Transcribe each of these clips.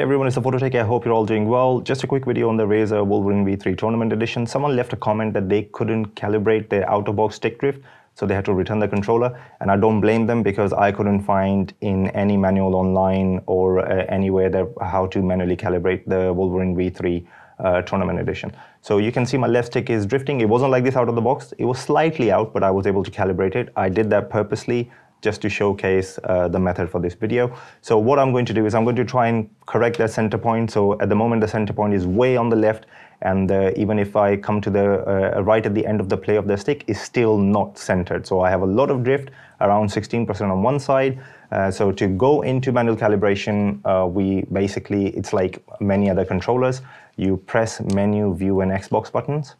Hey everyone, it's Phototech. I hope you're all doing well. Just a quick video on the Razer Wolverine V3 Tournament Edition. Someone left a comment that they couldn't calibrate their out-of-box stick drift, so they had to return the controller. And I don't blame them because I couldn't find in any manual online or uh, anywhere that how to manually calibrate the Wolverine V3 uh, Tournament Edition. So you can see my left stick is drifting. It wasn't like this out of the box. It was slightly out, but I was able to calibrate it. I did that purposely just to showcase uh, the method for this video. So what I'm going to do is I'm going to try and correct that center point. So at the moment, the center point is way on the left, and uh, even if I come to the uh, right at the end of the play of the stick, is still not centered. So I have a lot of drift, around 16% on one side. Uh, so to go into manual calibration, uh, we basically, it's like many other controllers. You press menu, view, and Xbox buttons,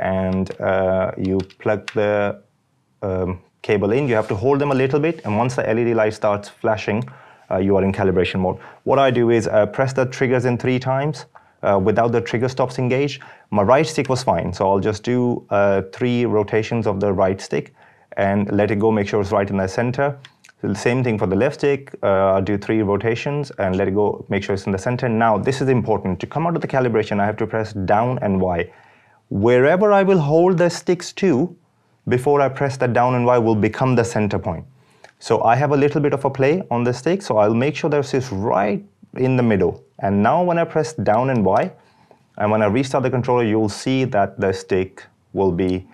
and uh, you plug the um, cable in, you have to hold them a little bit, and once the LED light starts flashing, uh, you are in calibration mode. What I do is uh, press the triggers in three times uh, without the trigger stops engaged. My right stick was fine, so I'll just do uh, three rotations of the right stick and let it go, make sure it's right in the center. So the same thing for the left stick, uh, I'll do three rotations and let it go, make sure it's in the center. Now, this is important. To come out of the calibration, I have to press down and Y. Wherever I will hold the sticks to, before I press that down and Y will become the center point. So I have a little bit of a play on the stick, so I'll make sure that it's right in the middle. And now when I press down and Y, and when I restart the controller, you'll see that the stick will be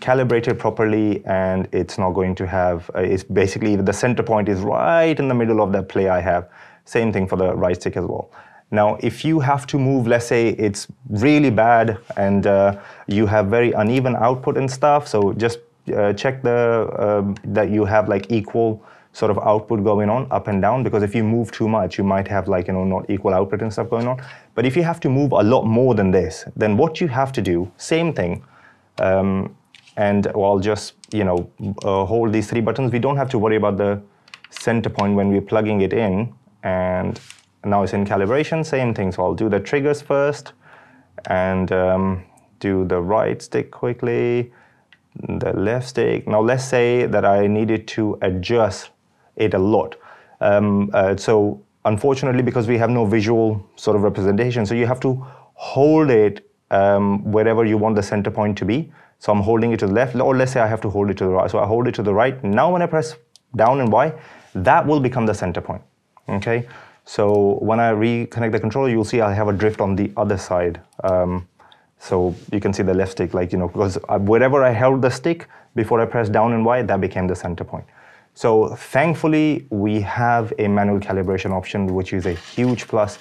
calibrated properly and it's not going to have, uh, it's basically the center point is right in the middle of that play I have. Same thing for the right stick as well. Now, if you have to move, let's say it's really bad and uh, you have very uneven output and stuff, so just uh, check the um, that you have like equal sort of output going on up and down because if you move too much you might have like you know not equal output and stuff going on. But if you have to move a lot more than this then what you have to do same thing um, and I'll just you know uh, hold these three buttons. We don't have to worry about the center point when we're plugging it in and now it's in calibration, same thing. So I'll do the triggers first and um, do the right stick quickly, the left stick. Now let's say that I needed to adjust it a lot. Um, uh, so unfortunately, because we have no visual sort of representation, so you have to hold it um, wherever you want the center point to be. So I'm holding it to the left, or let's say I have to hold it to the right. So I hold it to the right. Now when I press down and Y, that will become the center point, okay? So when I reconnect the controller, you'll see I have a drift on the other side. Um, so you can see the left stick, like, you know, because wherever I held the stick before I pressed down and Y, that became the center point. So thankfully, we have a manual calibration option, which is a huge plus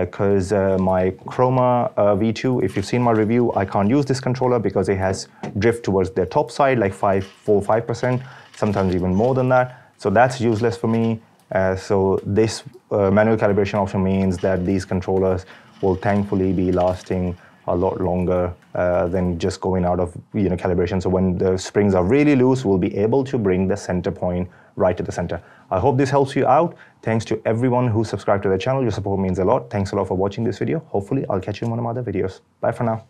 because uh, uh, my Chroma uh, V2, if you've seen my review, I can't use this controller because it has drift towards the top side, like 5, 4, 5%, sometimes even more than that. So that's useless for me. Uh, so this uh, manual calibration option means that these controllers will thankfully be lasting a lot longer uh, than just going out of you know calibration. So when the springs are really loose, we'll be able to bring the center point right to the center. I hope this helps you out. Thanks to everyone who subscribed to the channel. Your support means a lot. Thanks a lot for watching this video. Hopefully, I'll catch you in one of my other videos. Bye for now.